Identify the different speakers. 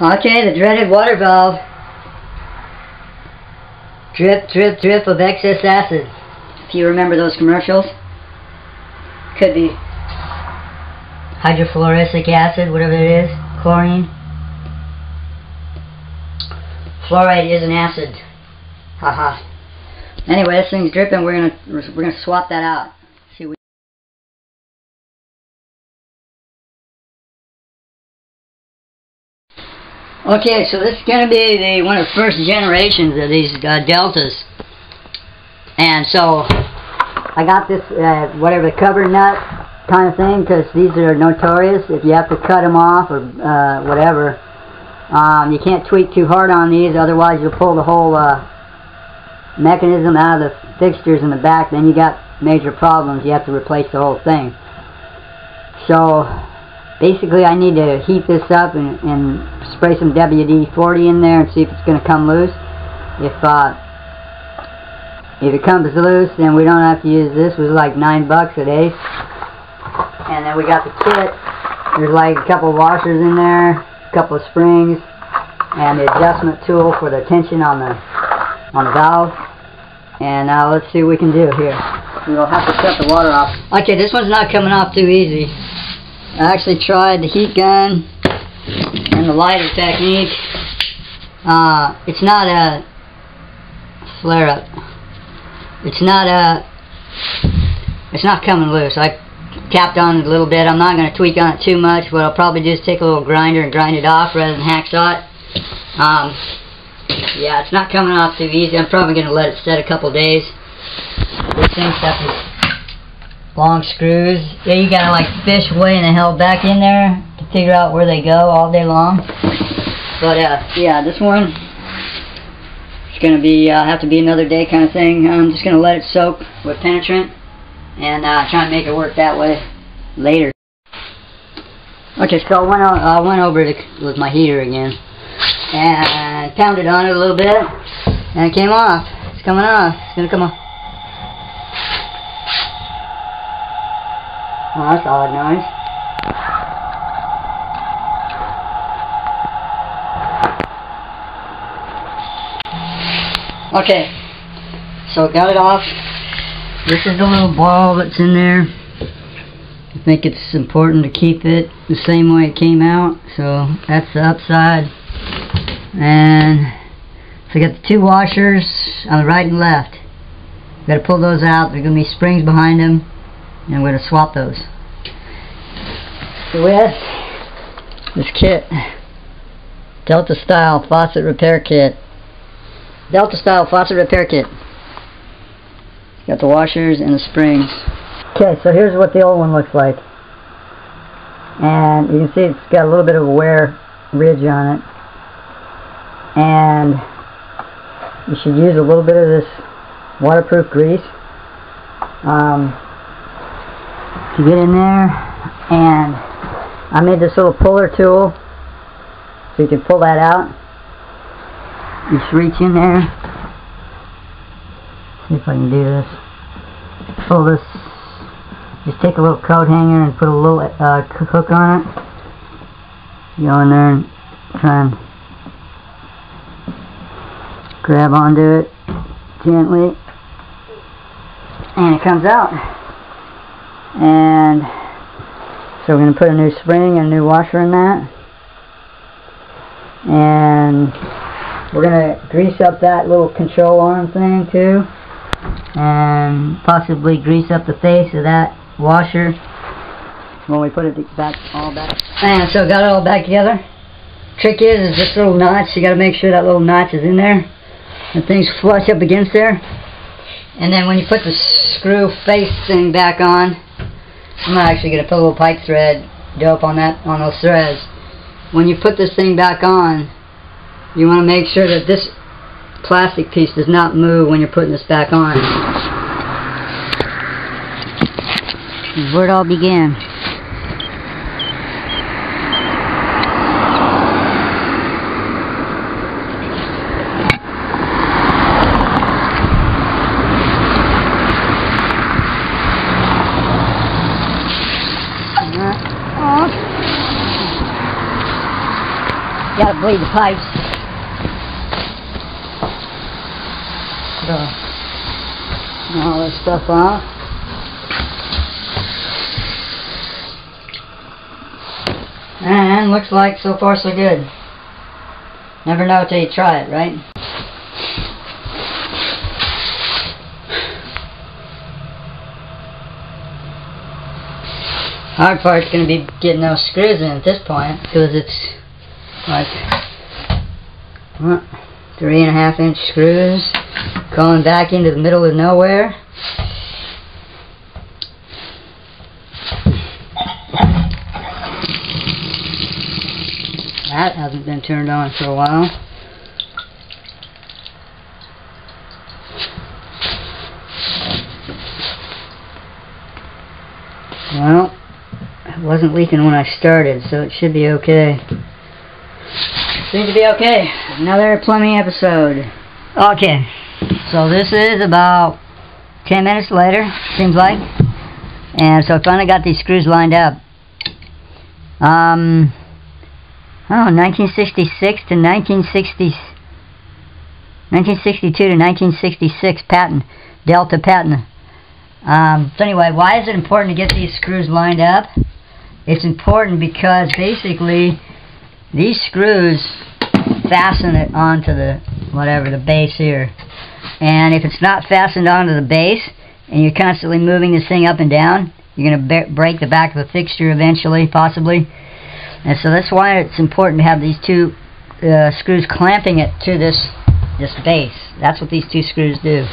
Speaker 1: Okay, the dreaded water valve. Drip, drip, drip of excess acid. If you remember those commercials. Could be hydrofluoric acid, whatever it is. Chlorine. Fluoride is an acid. Haha. Anyway, this thing's dripping. We're gonna we're gonna swap that out. Okay, so this is gonna be the one of the first generations of these uh, deltas, and so I got this uh, whatever cover nut kind of thing because these are notorious. If you have to cut them off or uh, whatever, um, you can't tweak too hard on these, otherwise you'll pull the whole uh, mechanism out of the fixtures in the back. Then you got major problems. You have to replace the whole thing. So basically, I need to heat this up and, and spray some WD-40 in there and see if it's going to come loose. If uh, if it comes loose, then we don't have to use this. It was like nine bucks at Ace. And then we got the kit. There's like a couple washers in there, a couple of springs, and the adjustment tool for the tension on the on the valve. And now let's see what we can do here. We'll have to shut the water off. Okay, this one's not coming off too easy. I actually tried the heat gun and the lighter technique. Uh, it's not a flare-up. It's not a. It's not coming loose. I tapped on it a little bit. I'm not going to tweak on it too much. What I'll probably do is take a little grinder and grind it off rather than hacksaw it. Um, yeah, it's not coming off too easy. I'm probably going to let it set a couple days. This thing's got these long screws. Yeah, you got to like fish way in the hell back in there to figure out where they go all day long. But uh, yeah, this one it's to be uh, have to be another day kind of thing. I'm just to let it soak with penetrant and uh, try and make it work that way later. Okay, so I went, on, I went over it with my heater again and pounded on it a little bit and it came off. It's coming off. It's to come off. Oh, that's odd noise. Okay, so got it off. This is the little ball that's in there. I think it's important to keep it the same way it came out. So that's the upside. And so I got the two washers on the right and left. Got to pull those out. There's going to be springs behind them. And I'm going to swap those. With this kit. Delta style faucet repair kit. Delta style faucet repair kit. Got the washers and the springs. Okay, so here's what the old one looks like. And you can see it's got a little bit of a wear ridge on it. And you should use a little bit of this waterproof grease um, to get in there. And I made this little puller tool so you can pull that out. Just reach in there. See if I can do this. Pull this. Just take a little coat hanger and put a little uh, hook on it. Go in there and try and grab onto it gently. And it comes out. And so we're going to put a new spring and a new washer in that. And we're going to grease up that little control arm thing too. And possibly grease up the face of that washer when we put it back all back. And so got it all back together. Trick is, is this little notch, you got to make sure that little notch is in there. And things flush up against there. And then when you put the screw face thing back on, I'm actually going to put a little pipe thread dope on that on those threads. When you put this thing back on, you want to make sure that this plastic piece does not move when you're putting this back on. Where it all began. Gotta bleed the pipes. So, all this stuff off. And looks like so far so good. Never know till you try it, right? Hard part's to be getting those screws in at this point because it's like what, three and a half inch screws going back into the middle of nowhere. That hasn't been turned on for a while. Well, it wasn't leaking when I started, so it should be okay. Seems to be okay. Another plumbing episode. Okay, so this is about 10 minutes later, seems like. And so I finally got these screws lined up. Um, oh, 1966 to 1960, 1962 to 1966 patent, Delta patent. Um, so anyway, why is it important to get these screws lined up? It's important because basically these screws fasten it onto the whatever the base here. And if it's not fastened onto the base and you're constantly moving this thing up and down you're going to break the back of the fixture eventually possibly. And so that's why it's important to have these two uh, screws clamping it to this this base. That's what these two screws do